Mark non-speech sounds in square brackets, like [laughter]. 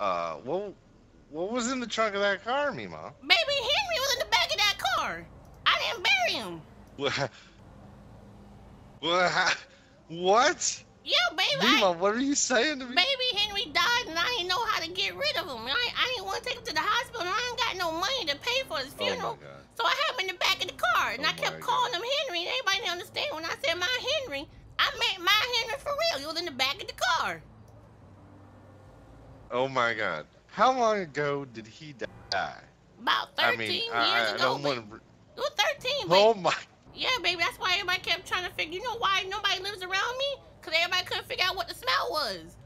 Uh, what what was in the trunk of that car, MeeMaw? Baby Henry was in the back of that car. I didn't bury him. [laughs] What? What? What? Yeah, baby. MeeMaw, I, what are you saying to me? baby Henry died, and I didn't know how to get rid of him. I, I didn't want to take him to the hospital, and I ain't got no money to pay for his Oh funeral. God. so I had him in the back of the car, and Oh I kept calling him Henry, and everybody didn't understand when I said my Henry. I meant my Henry for real. He was in the back of the car. Oh my God. How long ago did he die? About 13 I mean, years I, I ago. don't want to. It was 13, but Oh my. yeah, baby. That's why everybody kept trying to figure. You know why nobody lives around me? Cause everybody couldn't figure out what the smell was.